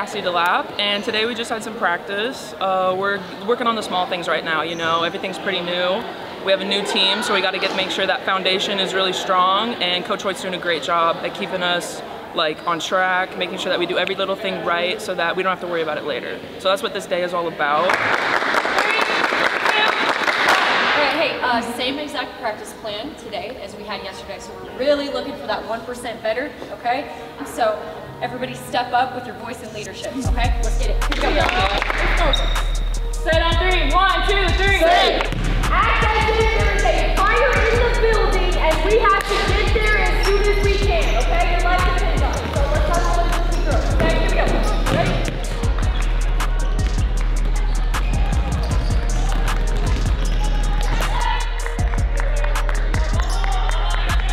lap, and today we just had some practice. Uh, we're working on the small things right now, you know, everything's pretty new. We have a new team, so we got to get make sure that foundation is really strong, and Coach Hoyt's doing a great job at keeping us like on track, making sure that we do every little thing right so that we don't have to worry about it later. So that's what this day is all about. hey, uh, same exact practice plan today as we had yesterday, so we're really looking for that 1% better, okay? So everybody step up with your voice and leadership, okay? Let's get it.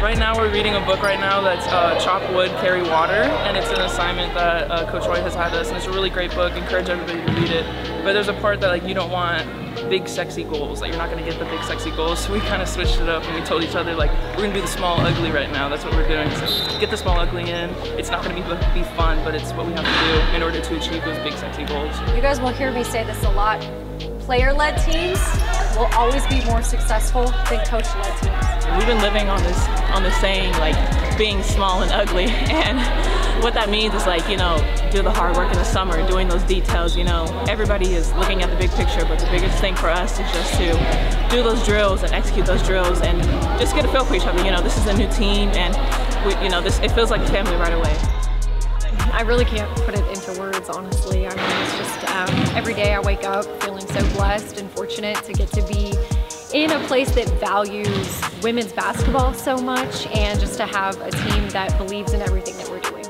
Right now we're reading a book right now that's uh, Chop Wood, Carry Water, and it's an assignment that uh, Coach Hoyt has had us, and it's a really great book. Encourage everybody to read it. But there's a part that like you don't want big sexy goals, like you're not gonna get the big sexy goals, so we kind of switched it up and we told each other like we're gonna do the small ugly right now. That's what we're doing. So get the small ugly in. It's not gonna be be fun, but it's what we have to do in order to achieve those big sexy goals. You guys will hear me say this a lot. Player-led teams will always be more successful than coach-led teams. We've been living on this on this saying like being small and ugly and what that means is like, you know, do the hard work in the summer, doing those details, you know. Everybody is looking at the big picture, but the biggest thing for us is just to do those drills and execute those drills and just get a feel for each other. You know, this is a new team and we, you know, this it feels like family right away. I really can't put it into words, honestly. I mean, it's just um, every day I wake up feeling so blessed and fortunate to get to be in a place that values women's basketball so much and just to have a team that believes in everything that we're doing.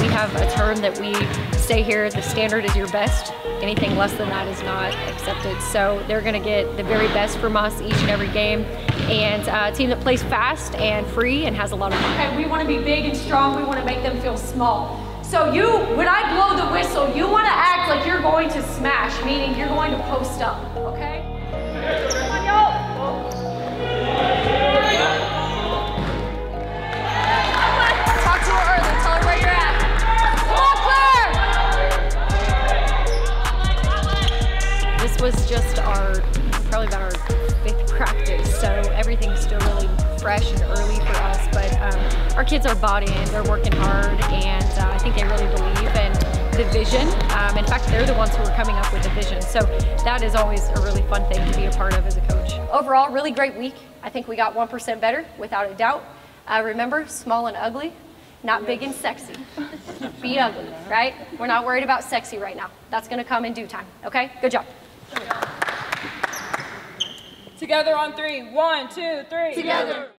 We have a term that we say here, the standard is your best. Anything less than that is not accepted. So they're gonna get the very best from us each and every game. And uh, a team that plays fast and free and has a lot of fun. Okay, we want to be big and strong. We want to make them feel small. So you, when I blow the whistle, you want to act like you're going to smash, meaning you're going to post up, okay? Come on, yo. This was just our, probably about our fifth practice, so everything's still really fresh and early for us, but um, our kids are bought in, they're working hard, and the vision. Um, in fact, they're the ones who are coming up with the vision, so that is always a really fun thing to be a part of as a coach. Overall, really great week. I think we got 1% better, without a doubt. Uh, remember, small and ugly, not big and sexy. Be ugly, right? We're not worried about sexy right now. That's gonna come in due time, okay? Good job. Together on three. One, two, three. Together.